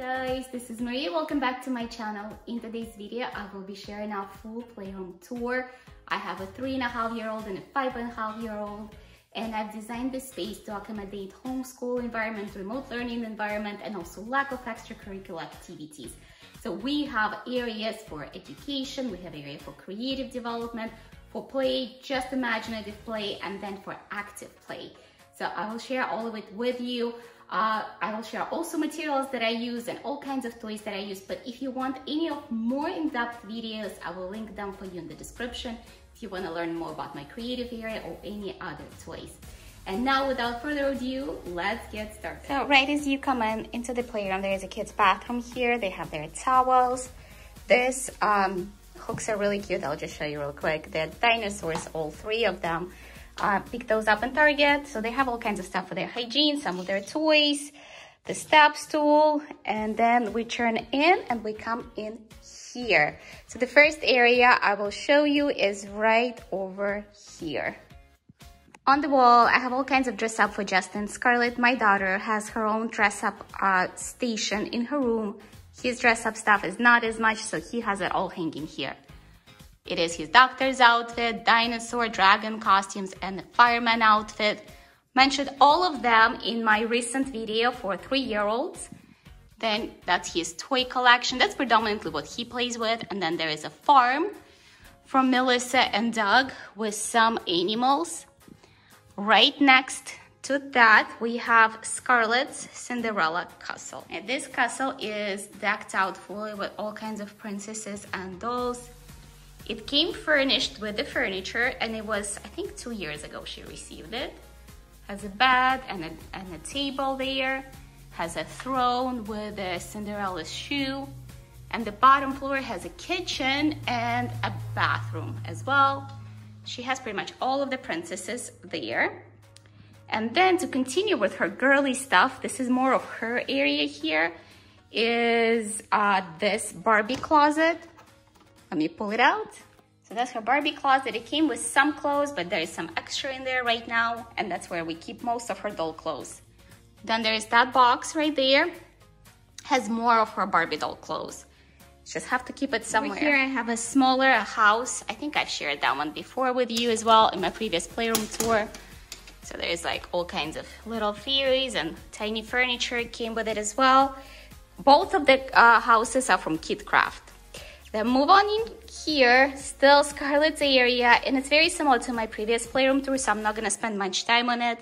guys, this is Mariya. Welcome back to my channel. In today's video, I will be sharing our full playroom tour. I have a three and a half year old and a five and a half year old and I've designed this space to accommodate homeschool environment, remote learning environment, and also lack of extracurricular activities. So we have areas for education, we have area for creative development, for play, just imaginative play, and then for active play. So I will share all of it with you. Uh, I will share also materials that I use and all kinds of toys that I use. But if you want any of more in-depth videos, I will link them for you in the description if you want to learn more about my creative area or any other toys. And now without further ado, let's get started. So right as you come in into the playroom, there is a kid's bathroom here. They have their towels. This um, hooks are really cute. I'll just show you real quick. They're dinosaurs, all three of them. Uh, pick those up in Target. So they have all kinds of stuff for their hygiene, some of their toys, the step stool, and then we turn in and we come in here. So the first area I will show you is right over here. On the wall, I have all kinds of dress up for Justin. Scarlett, my daughter, has her own dress up uh, station in her room. His dress up stuff is not as much, so he has it all hanging here. It is his doctor's outfit, dinosaur, dragon costumes, and fireman outfit. Mentioned all of them in my recent video for three-year-olds. Then that's his toy collection. That's predominantly what he plays with. And then there is a farm from Melissa and Doug with some animals. Right next to that, we have Scarlett's Cinderella castle. And this castle is decked out fully with all kinds of princesses and dolls. It came furnished with the furniture and it was, I think two years ago she received it. Has a bed and a, and a table there has a throne with a Cinderella's shoe. And the bottom floor has a kitchen and a bathroom as well. She has pretty much all of the princesses there. And then to continue with her girly stuff, this is more of her area here, is uh, this Barbie closet. Let me pull it out. So that's her Barbie closet. It came with some clothes, but there is some extra in there right now. And that's where we keep most of her doll clothes. Then there's that box right there. Has more of her Barbie doll clothes. Just have to keep it somewhere. Over here I have a smaller house. I think I've shared that one before with you as well in my previous playroom tour. So there's like all kinds of little theories and tiny furniture came with it as well. Both of the uh, houses are from KidKraft. Then move on in here, still Scarlett's area, and it's very similar to my previous playroom tour, so I'm not gonna spend much time on it.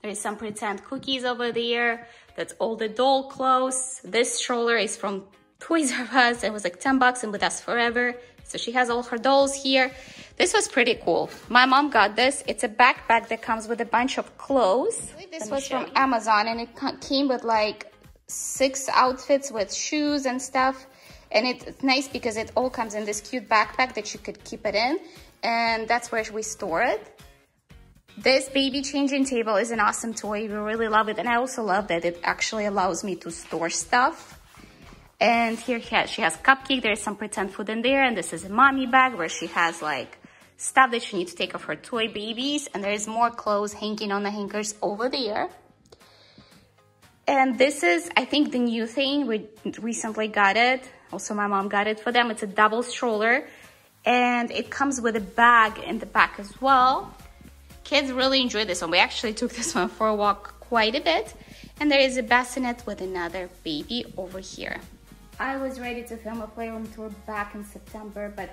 There is some pretend cookies over there. That's all the doll clothes. This stroller is from Toys R Us. It was like 10 bucks and with us forever. So she has all her dolls here. This was pretty cool. My mom got this. It's a backpack that comes with a bunch of clothes. This was from Amazon and it came with like six outfits with shoes and stuff. And it's nice because it all comes in this cute backpack that you could keep it in. And that's where we store it. This baby changing table is an awesome toy. We really love it. And I also love that it actually allows me to store stuff. And here she has cupcake. There's some pretend food in there. And this is a mommy bag where she has like stuff that she needs to take off her toy babies. And there's more clothes hanging on the hangers over there. And this is, I think, the new thing. We recently got it. Also, my mom got it for them. It's a double stroller. And it comes with a bag in the back as well. Kids really enjoy this one. We actually took this one for a walk quite a bit. And there is a bassinet with another baby over here. I was ready to film a playroom tour back in September, but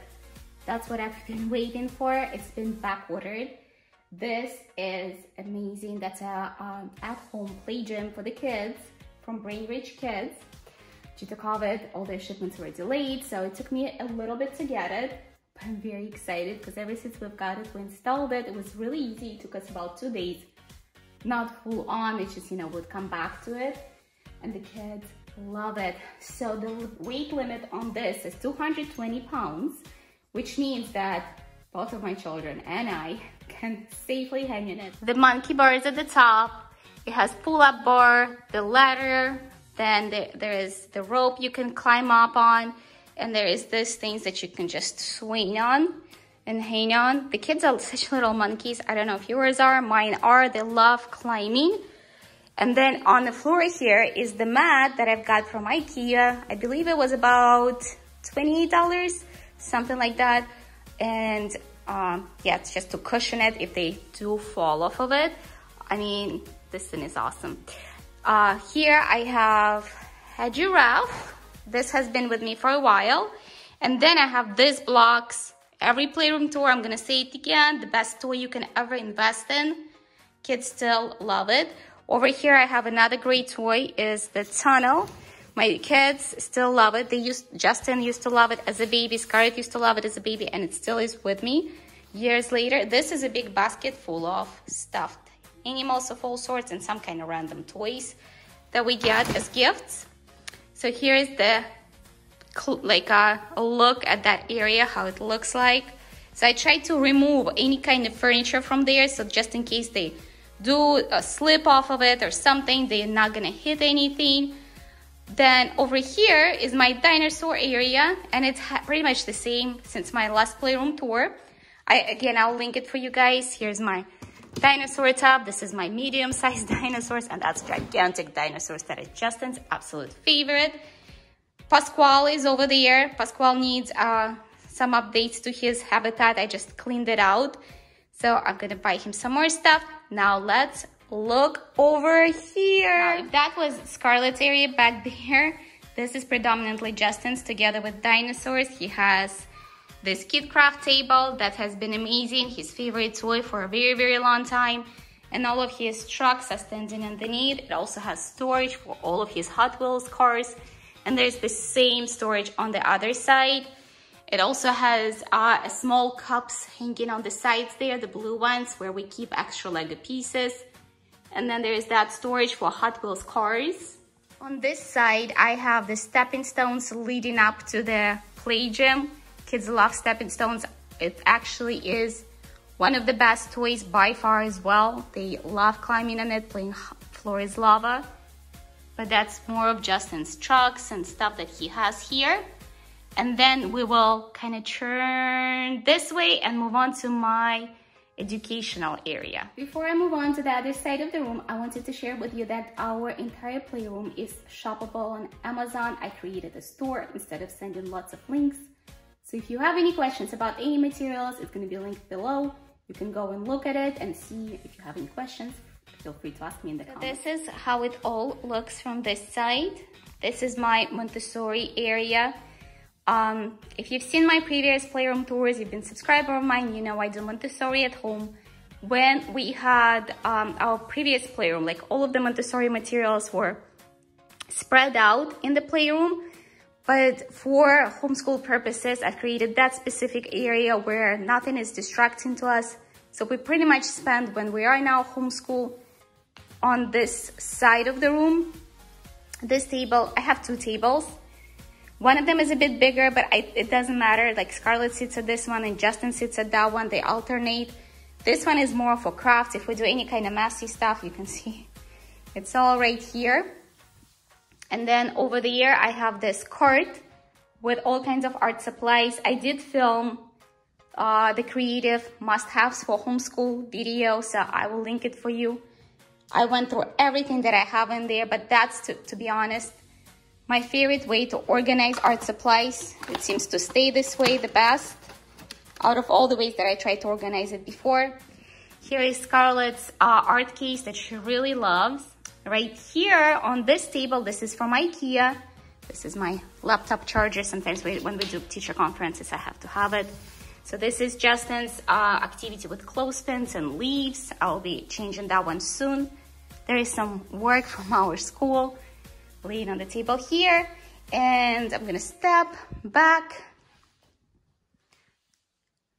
that's what I've been waiting for. It's been backordered. This is amazing. That's a um, at-home play gym for the kids from Brain Rich Kids. Due to COVID, all their shipments were delayed, so it took me a little bit to get it. But I'm very excited because ever since we've got it, we installed it, it was really easy. It took us about two days. Not full on, it's just, you know, would come back to it. And the kids love it. So the weight limit on this is 220 pounds, which means that both of my children and I can safely hang in it. The monkey bar is at the top. It has pull-up bar, the ladder, then the, there is the rope you can climb up on. And there is these things that you can just swing on and hang on. The kids are such little monkeys. I don't know if yours are, mine are. They love climbing. And then on the floor here is the mat that I've got from Ikea. I believe it was about $28, something like that. And um, yeah, it's just to cushion it if they do fall off of it. I mean, this thing is awesome. Uh, here I have a giraffe. This has been with me for a while. And then I have these blocks. Every playroom tour, I'm gonna say it again, the best toy you can ever invest in. Kids still love it. Over here, I have another great toy is the tunnel. My kids still love it. They used, Justin used to love it as a baby. Scarlett used to love it as a baby and it still is with me years later. This is a big basket full of stuffed animals of all sorts and some kind of random toys that we get as gifts. So here is the like a, a look at that area, how it looks like. So I try to remove any kind of furniture from there. So just in case they do a slip off of it or something, they're not gonna hit anything. Then over here is my dinosaur area and it's pretty much the same since my last playroom tour. I Again, I'll link it for you guys. Here's my dinosaur tub. This is my medium-sized dinosaurs and that's gigantic dinosaurs that is Justin's absolute favorite. Pasquale is over there. Pasquale needs uh, some updates to his habitat. I just cleaned it out. So I'm gonna buy him some more stuff. Now let's look over here. Now, that was Scarlett's area back there. This is predominantly Justin's together with dinosaurs. He has this KidKraft table that has been amazing, his favorite toy for a very, very long time. And all of his trucks are standing underneath. It also has storage for all of his Hot Wheels cars. And there's the same storage on the other side. It also has uh, small cups hanging on the sides there, the blue ones, where we keep extra Lego pieces. And then there is that storage for Hot Wheels cars. On this side, I have the stepping stones leading up to the play gym. Kids love stepping stones. It actually is one of the best toys by far as well. They love climbing on it, playing floor is lava. But that's more of Justin's trucks and stuff that he has here. And then we will kind of turn this way and move on to my educational area. Before I move on to the other side of the room, I wanted to share with you that our entire playroom is shoppable on Amazon. I created a store instead of sending lots of links. So if you have any questions about any materials, it's gonna be linked below. You can go and look at it and see if you have any questions. Feel free to ask me in the comments. This is how it all looks from this side. This is my Montessori area. Um, if you've seen my previous playroom tours, you've been subscriber of mine, you know I do Montessori at home. When we had um, our previous playroom, like all of the Montessori materials were spread out in the playroom, but for homeschool purposes, I've created that specific area where nothing is distracting to us. So we pretty much spend when we are in our homeschool on this side of the room. This table, I have two tables. One of them is a bit bigger, but I, it doesn't matter. Like Scarlett sits at this one and Justin sits at that one. They alternate. This one is more for crafts. If we do any kind of messy stuff, you can see it's all right here. And then over there, I have this cart with all kinds of art supplies. I did film uh, the creative must-haves for homeschool video, so I will link it for you. I went through everything that I have in there, but that's, to, to be honest, my favorite way to organize art supplies. It seems to stay this way the best out of all the ways that I tried to organize it before. Here is Scarlett's uh, art case that she really loves. Right here on this table, this is from Ikea. This is my laptop charger. Sometimes when we do teacher conferences, I have to have it. So this is Justin's uh, activity with clothespins and leaves. I'll be changing that one soon. There is some work from our school laying on the table here. And I'm gonna step back.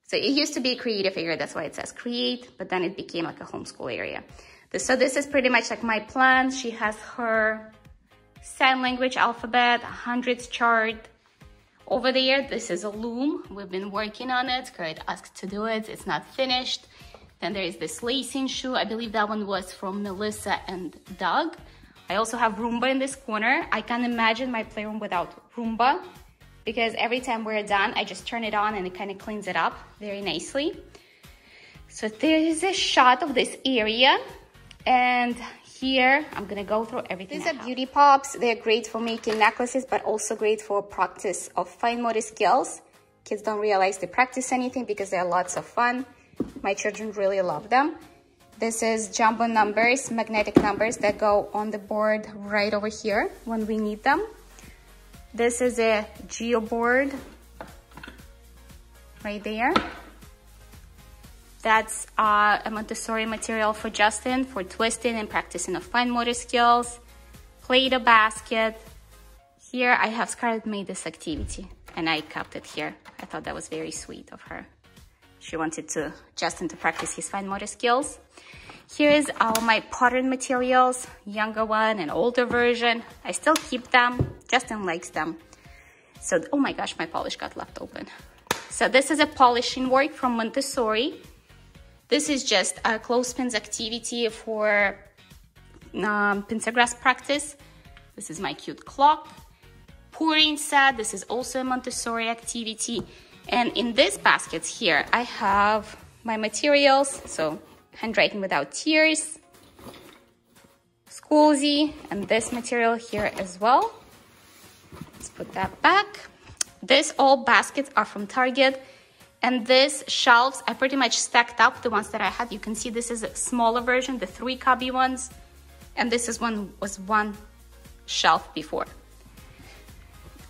So it used to be a creative area, that's why it says create, but then it became like a homeschool area. So this is pretty much like my plan. She has her sign language alphabet, hundreds chart. Over there, this is a loom. We've been working on it. Kurt asked to do it. It's not finished. Then there is this lacing shoe. I believe that one was from Melissa and Doug. I also have Roomba in this corner. I can't imagine my playroom without Roomba because every time we're done, I just turn it on and it kind of cleans it up very nicely. So there is a shot of this area and here, I'm gonna go through everything. These are beauty pops. They're great for making necklaces, but also great for practice of fine motor skills. Kids don't realize they practice anything because they're lots of fun. My children really love them. This is jumbo numbers, magnetic numbers that go on the board right over here when we need them. This is a geo board right there. That's uh, a Montessori material for Justin for twisting and practicing of fine motor skills. Play-Doh basket. Here I have Scarlett made this activity and I kept it here. I thought that was very sweet of her. She wanted to Justin to practice his fine motor skills. Here's all my pattern materials, younger one and older version. I still keep them. Justin likes them. So, oh my gosh, my polish got left open. So this is a polishing work from Montessori. This is just a clothespins activity for um, pincer grasp practice. This is my cute clock. Pouring set, this is also a Montessori activity. And in this basket here, I have my materials. So handwriting without tears, Schoolsy, and this material here as well. Let's put that back. This all baskets are from Target. And these shelves, I pretty much stacked up the ones that I had. You can see this is a smaller version, the three cubby ones. And this is one was one shelf before.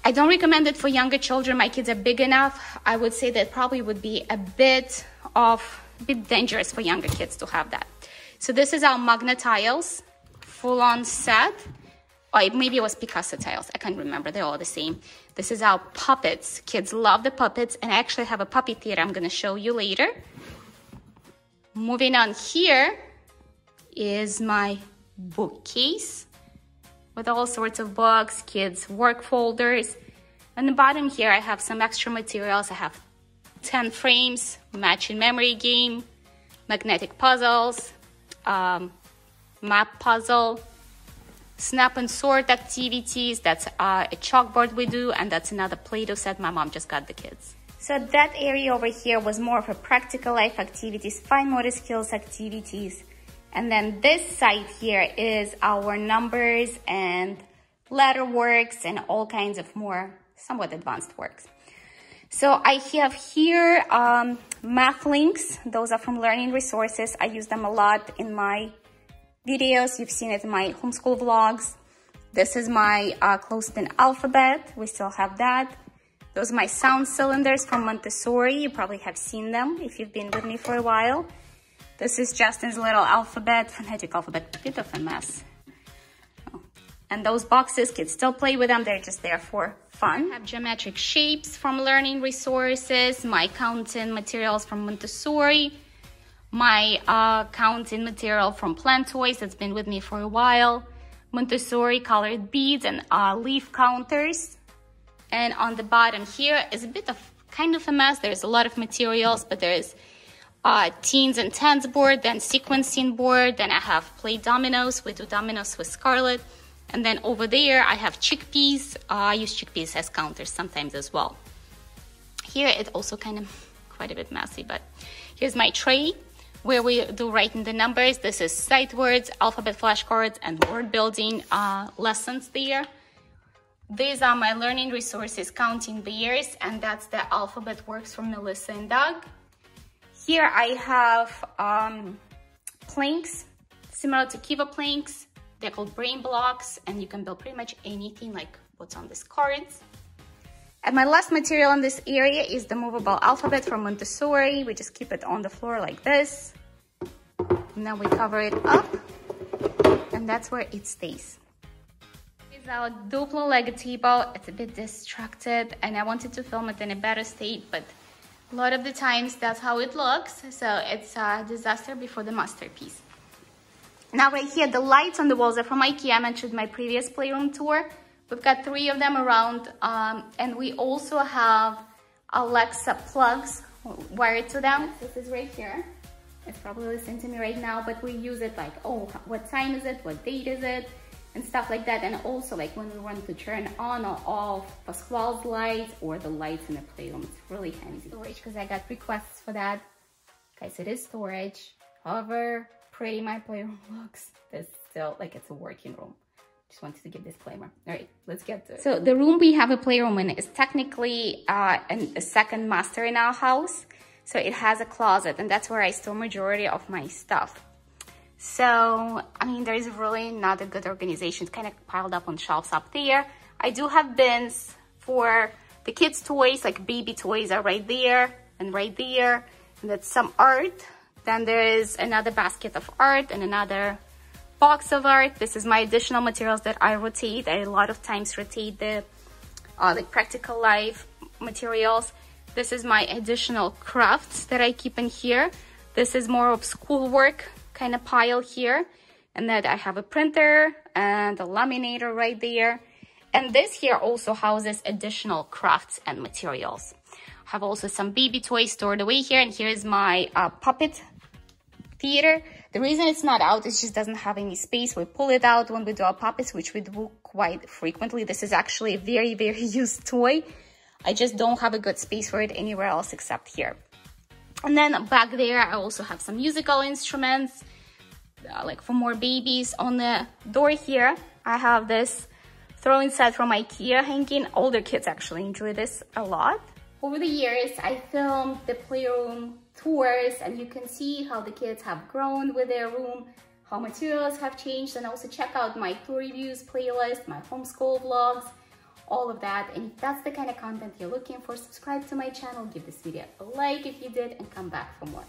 I don't recommend it for younger children. My kids are big enough. I would say that probably would be a bit of a bit dangerous for younger kids to have that. So this is our Magna tiles, full on set oh, or maybe it was Picasso tiles. I can't remember. They're all the same. This is our puppets. Kids love the puppets. And I actually have a puppy theater I'm to show you later. Moving on here is my bookcase with all sorts of books, kids' work folders. On the bottom here, I have some extra materials. I have 10 frames, matching memory game, magnetic puzzles, um, map puzzle, snap and sort activities. That's uh, a chalkboard we do, and that's another Play-Doh set my mom just got the kids. So that area over here was more of a practical life activities, fine motor skills activities. And then this side here is our numbers and letter works and all kinds of more somewhat advanced works. So I have here um, math links. Those are from learning resources. I use them a lot in my videos. You've seen it in my homeschool vlogs. This is my uh, closed-in alphabet. We still have that. Those are my sound cylinders from Montessori. You probably have seen them if you've been with me for a while. This is Justin's little alphabet, phonetic alphabet, bit of a mess. Oh. And those boxes, kids still play with them. They're just there for fun. I have geometric shapes from Learning Resources, my counting materials from Montessori, my uh, counting material from PlanToys that's been with me for a while, Montessori colored beads and uh, leaf counters. And on the bottom here is a bit of kind of a mess. There's a lot of materials, but there's uh, teens and tens board, then sequencing board, then I have play dominoes. We do dominoes with Scarlett. And then over there, I have chickpeas. Uh, I use chickpeas as counters sometimes as well. Here, it also kind of quite a bit messy, but here's my tray where we do writing the numbers. This is sight words, alphabet flashcards, and word building uh, lessons there. These are my learning resources, counting the years, and that's the alphabet works from Melissa and Doug. Here I have um, planks, similar to KEVA planks. They're called brain blocks, and you can build pretty much anything like what's on these cards. And my last material in this area is the movable alphabet from Montessori. We just keep it on the floor like this. And then we cover it up and that's where it stays. It's our Duplo Lego table. It's a bit distracted and I wanted to film it in a better state, but a lot of the times that's how it looks. So it's a disaster before the masterpiece. Now right here, the lights on the walls are from Ikea. I mentioned my previous playroom tour. We've got three of them around um, and we also have Alexa plugs wired to them. This is right here. It's probably listening to me right now, but we use it like, oh, what time is it? What date is it? And stuff like that. And also like when we want to turn on or off Pasquale's lights or the lights in the playroom. It's really handy. Storage, because I got requests for that. Guys, it is storage. However, pretty my playroom looks. This still like it's a working room. Just wanted to give disclaimer. All right, let's get to it. So the room we have a playroom in is technically uh, an, a second master in our house. So it has a closet and that's where I store majority of my stuff. So, I mean, there is really not a good organization. It's kind of piled up on shelves up there. I do have bins for the kids' toys, like baby toys are right there and right there. And that's some art. Then there is another basket of art and another box of art. This is my additional materials that I rotate. I a lot of times rotate the uh, like practical life materials. This is my additional crafts that I keep in here. This is more of schoolwork kind of pile here. And then I have a printer and a laminator right there. And this here also houses additional crafts and materials. I have also some baby toys stored away here. And here's my uh, puppet theater. The reason it's not out, is just doesn't have any space. We pull it out when we do our puppets, which we do quite frequently. This is actually a very, very used toy. I just don't have a good space for it anywhere else except here. And then back there, I also have some musical instruments, uh, like for more babies. On the door here, I have this throwing set from Ikea hanging. Older kids actually enjoy this a lot. Over the years, I filmed the playroom tours and you can see how the kids have grown with their room, how materials have changed, and also check out my tour reviews playlist, my homeschool vlogs, all of that. And if that's the kind of content you're looking for, subscribe to my channel, give this video a like if you did, and come back for more.